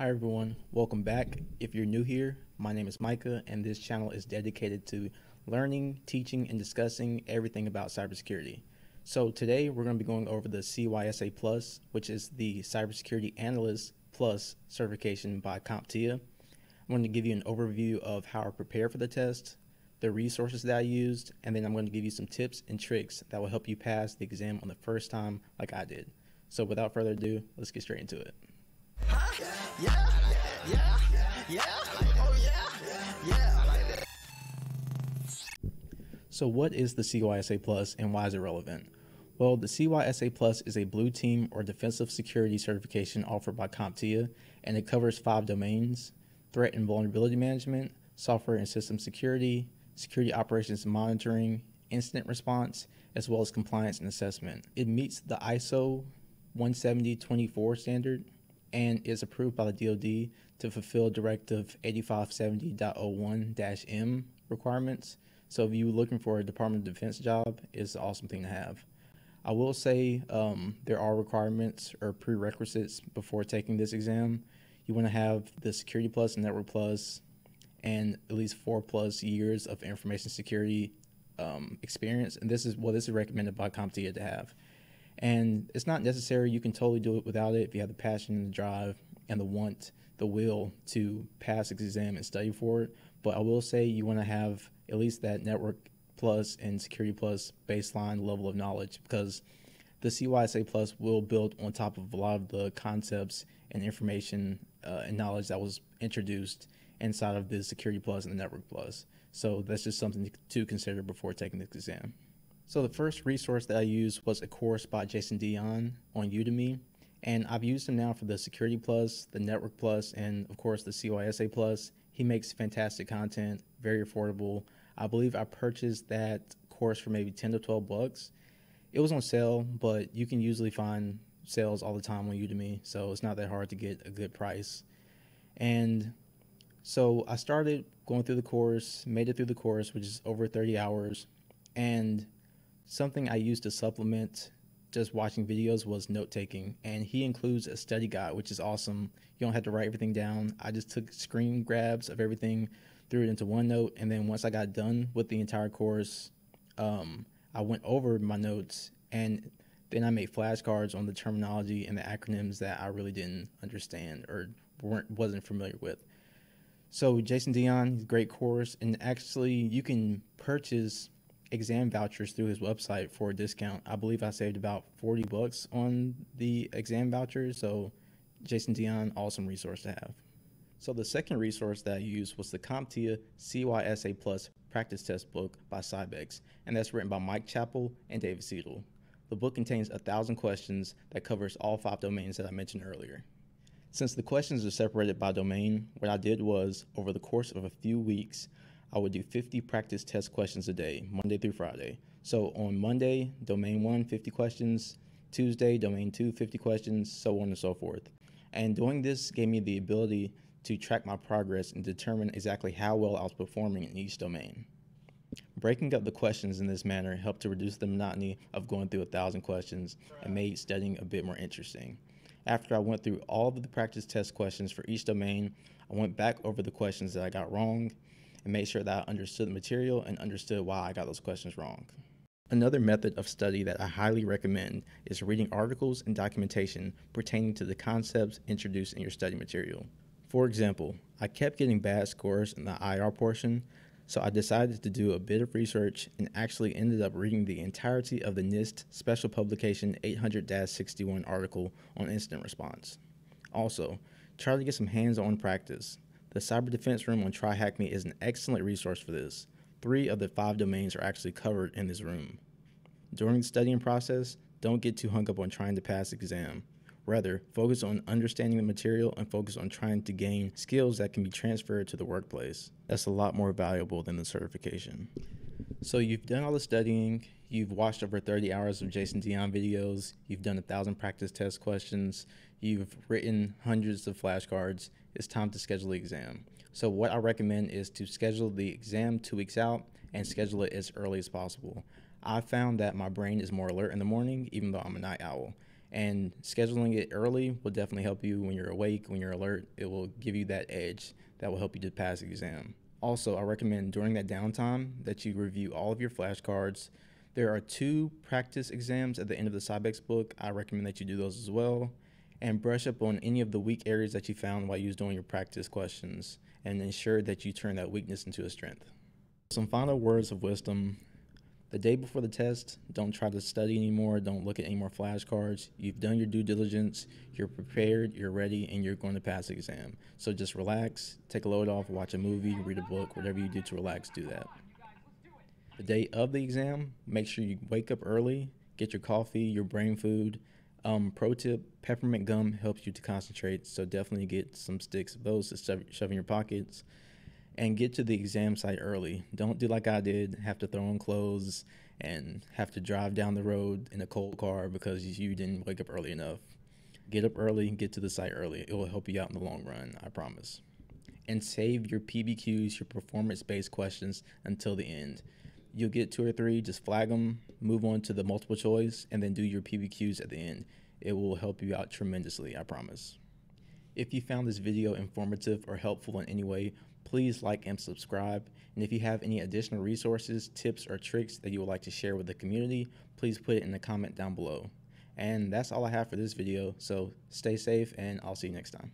Hi everyone, welcome back. If you're new here, my name is Micah and this channel is dedicated to learning, teaching, and discussing everything about cybersecurity. So today we're going to be going over the CYSA Plus, which is the Cybersecurity Analyst Plus certification by CompTIA. I'm going to give you an overview of how I prepare for the test, the resources that I used, and then I'm going to give you some tips and tricks that will help you pass the exam on the first time like I did. So without further ado, let's get straight into it. So what is the CYSA Plus and why is it relevant? Well, the CYSA Plus is a blue team or defensive security certification offered by CompTIA, and it covers five domains threat and vulnerability management, software and system security, security operations monitoring, incident response, as well as compliance and assessment. It meets the ISO 17024 standard and is approved by the DoD to fulfill Directive 8570.01-M requirements. So if you're looking for a Department of Defense job, it's an awesome thing to have. I will say um, there are requirements or prerequisites before taking this exam. You want to have the Security Plus and Network Plus and at least four plus years of information security um, experience. And this is what well, this is recommended by CompTIA to have. And it's not necessary. You can totally do it without it if you have the passion and the drive and the want, the will to pass the exam and study for it. But I will say you want to have at least that network plus and security plus baseline level of knowledge because the CYSA plus will build on top of a lot of the concepts and information uh, and knowledge that was introduced inside of the security plus and the network plus. So that's just something to consider before taking the exam. So the first resource that I used was a course by Jason Dion on Udemy. And I've used him now for the Security Plus, the Network Plus, and of course the CYSA Plus. He makes fantastic content, very affordable. I believe I purchased that course for maybe 10 to 12 bucks. It was on sale, but you can usually find sales all the time on Udemy, so it's not that hard to get a good price. And so I started going through the course, made it through the course, which is over 30 hours, and something I used to supplement just watching videos was note taking. And he includes a study guide, which is awesome. You don't have to write everything down. I just took screen grabs of everything, threw it into OneNote, and then once I got done with the entire course, um, I went over my notes and then I made flashcards on the terminology and the acronyms that I really didn't understand or weren't wasn't familiar with. So Jason Dion, great course, and actually you can purchase exam vouchers through his website for a discount. I believe I saved about 40 bucks on the exam vouchers. So Jason Dion, awesome resource to have. So the second resource that I used was the CompTIA CYSA Plus practice test book by Sybex, and that's written by Mike Chapple and David Seidl. The book contains a thousand questions that covers all five domains that I mentioned earlier. Since the questions are separated by domain, what I did was, over the course of a few weeks, I would do 50 practice test questions a day, Monday through Friday. So on Monday, domain one, 50 questions. Tuesday, domain two, 50 questions, so on and so forth. And doing this gave me the ability to track my progress and determine exactly how well I was performing in each domain. Breaking up the questions in this manner helped to reduce the monotony of going through a thousand questions and made studying a bit more interesting. After I went through all of the practice test questions for each domain, I went back over the questions that I got wrong and made sure that I understood the material and understood why I got those questions wrong. Another method of study that I highly recommend is reading articles and documentation pertaining to the concepts introduced in your study material. For example, I kept getting bad scores in the IR portion, so I decided to do a bit of research and actually ended up reading the entirety of the NIST Special Publication 800 61 article on incident response. Also, try to get some hands on practice. The Cyber Defense Room on TryHackMe is an excellent resource for this. Three of the five domains are actually covered in this room. During the studying process, don't get too hung up on trying to pass the exam. Rather, focus on understanding the material and focus on trying to gain skills that can be transferred to the workplace. That's a lot more valuable than the certification. So you've done all the studying, you've watched over 30 hours of Jason Dion videos, you've done a thousand practice test questions, you've written hundreds of flashcards, it's time to schedule the exam. So what I recommend is to schedule the exam two weeks out and schedule it as early as possible. I found that my brain is more alert in the morning, even though I'm a night owl. And scheduling it early will definitely help you when you're awake, when you're alert. It will give you that edge that will help you to pass the exam. Also, I recommend during that downtime that you review all of your flashcards. There are two practice exams at the end of the Sybex book. I recommend that you do those as well. And brush up on any of the weak areas that you found while you was doing your practice questions and ensure that you turn that weakness into a strength. Some final words of wisdom the day before the test, don't try to study anymore. Don't look at any more flashcards. You've done your due diligence. You're prepared. You're ready, and you're going to pass the exam. So just relax, take a load off, watch a movie, read a book, whatever you do to relax, do that. The day of the exam, make sure you wake up early, get your coffee, your brain food. Um, pro tip: peppermint gum helps you to concentrate. So definitely get some sticks of those to shove, shove in your pockets and get to the exam site early. Don't do like I did, have to throw on clothes and have to drive down the road in a cold car because you didn't wake up early enough. Get up early, and get to the site early. It will help you out in the long run, I promise. And save your PBQs, your performance based questions, until the end. You'll get two or three, just flag them, move on to the multiple choice, and then do your PBQs at the end. It will help you out tremendously, I promise. If you found this video informative or helpful in any way, please like and subscribe. And if you have any additional resources, tips, or tricks that you would like to share with the community, please put it in the comment down below. And that's all I have for this video, so stay safe and I'll see you next time.